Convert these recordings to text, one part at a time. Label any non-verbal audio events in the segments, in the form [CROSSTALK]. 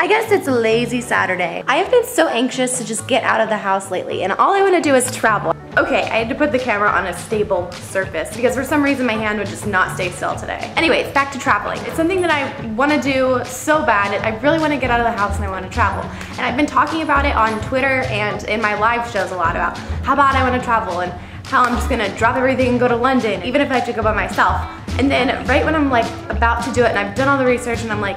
I guess it's a lazy Saturday. I have been so anxious to just get out of the house lately and all I want to do is travel. Okay, I had to put the camera on a stable surface because for some reason my hand would just not stay still today. Anyways, back to traveling. It's something that I want to do so bad. I really want to get out of the house and I want to travel. And I've been talking about it on Twitter and in my live shows a lot about how bad I want to travel and how I'm just gonna drop everything and go to London, even if I have to go by myself. And then right when I'm like about to do it and I've done all the research and I'm like,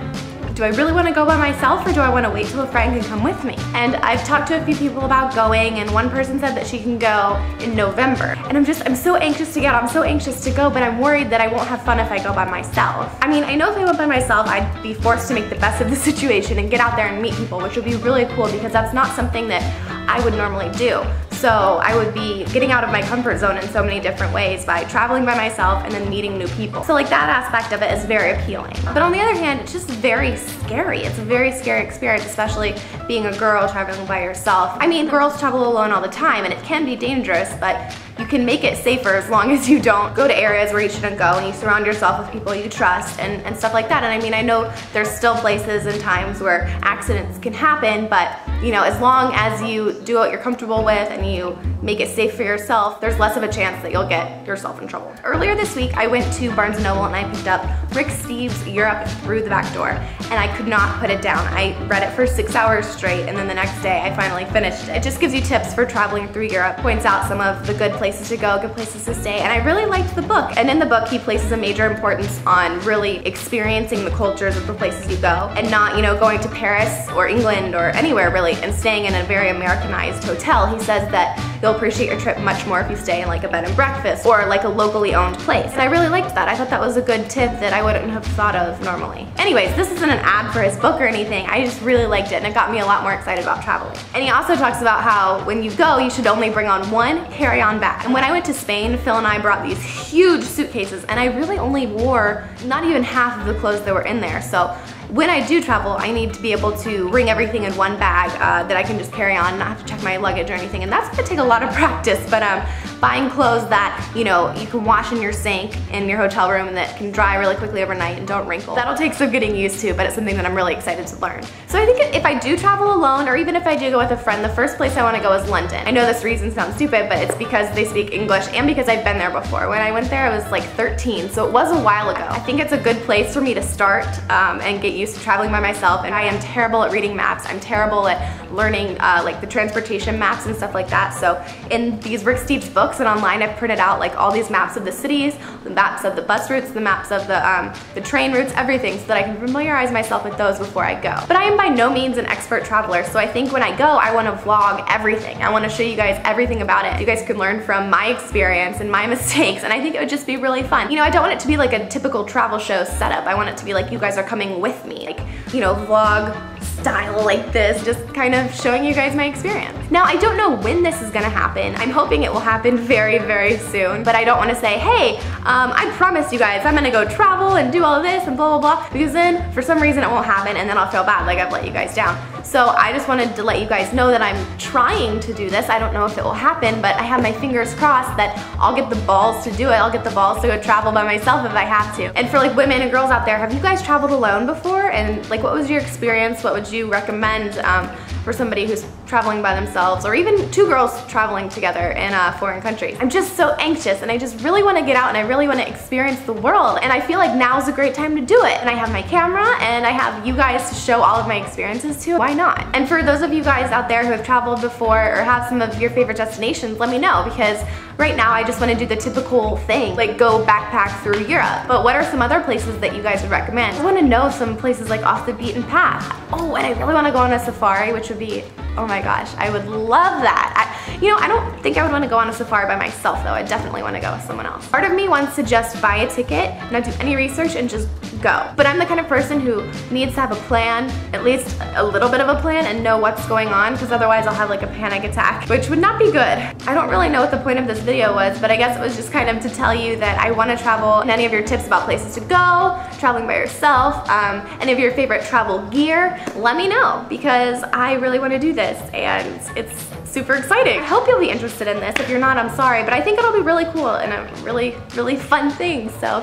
do I really want to go by myself or do I want to wait till a friend can come with me? And I've talked to a few people about going and one person said that she can go in November. And I'm just, I'm so anxious to get, I'm so anxious to go, but I'm worried that I won't have fun if I go by myself. I mean, I know if I went by myself, I'd be forced to make the best of the [LAUGHS] situation and get out there and meet people, which would be really cool because that's not something that I would normally do. So I would be getting out of my comfort zone in so many different ways by traveling by myself and then meeting new people. So like that aspect of it is very appealing. But on the other hand, it's just very scary. It's a very scary experience, especially being a girl traveling by yourself. I mean, girls travel alone all the time and it can be dangerous, but you can make it safer as long as you don't go to areas where you shouldn't go and you surround yourself with people you trust and, and stuff like that. And I mean, I know there's still places and times where accidents can happen, but you know, as long as you do what you're comfortable with and you make it safe for yourself, there's less of a chance that you'll get yourself in trouble. Earlier this week, I went to Barnes & Noble and I picked up Rick Steves' Europe Through the Back Door, and I could not put it down. I read it for six hours straight, and then the next day I finally finished it. It just gives you tips for traveling through Europe, points out some of the good places to go, good places to stay, and I really liked the book. And in the book, he places a major importance on really experiencing the cultures of the places you go, and not, you know, going to Paris or England or anywhere really, and staying in a very Americanized hotel. He says that you'll appreciate your trip much more if you stay in like a bed and breakfast or like a locally owned place. And I really liked that. I thought that was a good tip that I wouldn't have thought of normally. Anyways, this isn't an ad for his book or anything. I just really liked it and it got me a lot more excited about traveling. And he also talks about how when you go, you should only bring on one carry-on bag. And when I went to Spain, Phil and I brought these huge suitcases and I really only wore not even half of the clothes that were in there. So when I do travel, I need to be able to bring everything in one bag uh, that I can just carry on, not have to check my luggage or anything. And that's gonna take a lot of [LAUGHS] practice, but um, buying clothes that, you know, you can wash in your sink in your hotel room and that can dry really quickly overnight and don't wrinkle. That'll take some getting used to, but it's something that I'm really excited to learn. So I think if I do travel alone, or even if I do go with a friend, the first place I wanna go is London. I know this reason sounds stupid, but it's because they speak English and because I've been there before. When I went there, I was like 13, so it was a while ago. I think it's a good place for me to start um, and get used to traveling by myself and I am terrible at reading maps. I'm terrible at learning uh, like the transportation maps and stuff like that. So in these Rick Steves books and online I've printed out like all these maps of the cities, the maps of the bus routes, the maps of the, um, the train routes, everything so that I can familiarize myself with those before I go. But I am by no means an expert traveler so I think when I go I want to vlog everything. I want to show you guys everything about it. You guys can learn from my experience and my [LAUGHS] mistakes and I think it would just be really fun. You know I don't want it to be like a typical travel show setup. I want it to be like you guys are coming with me. Like you know, vlog style like this, just kind of showing you guys my experience. Now, I don't know when this is gonna happen. I'm hoping it will happen very, very soon, but I don't wanna say, hey, um, I promise you guys I'm gonna go travel and do all this and blah, blah, blah, because then for some reason it won't happen and then I'll feel bad like I've let you guys down. So I just wanted to let you guys know that I'm trying to do this. I don't know if it will happen, but I have my fingers crossed that I'll get the balls to do it. I'll get the balls to go travel by myself if I have to. And for like women and girls out there, have you guys traveled alone before? And like what was your experience? What would you recommend um, for somebody who's traveling by themselves or even two girls traveling together in a foreign country. I'm just so anxious and I just really want to get out and I really want to experience the world and I feel like now's a great time to do it. And I have my camera and I have you guys to show all of my experiences to. Why not? And for those of you guys out there who have traveled before or have some of your favorite destinations, let me know because right now I just want to do the typical thing, like go backpack through Europe. But what are some other places that you guys would recommend? I want to know some places like off the beaten path. Oh, and I really want to go on a safari, which would be Oh my gosh, I would love that. I, you know, I don't think I would want to go on a safari by myself though. I definitely want to go with someone else. Part of me wants to just buy a ticket, not do any research and just go. But I'm the kind of person who needs to have a plan, at least a little bit of a plan and know what's going on because otherwise I'll have like a panic attack, which would not be good. I don't really know what the point of this video was, but I guess it was just kind of to tell you that I want to travel and any of your tips about places to go, traveling by yourself, um, any of your favorite travel gear, let me know because I really want to do this and it's super exciting. I hope you'll be interested in this. If you're not, I'm sorry, but I think it'll be really cool and a really, really fun thing. So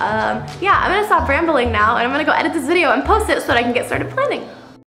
um, yeah, I'm gonna stop rambling now and I'm gonna go edit this video and post it so that I can get started planning.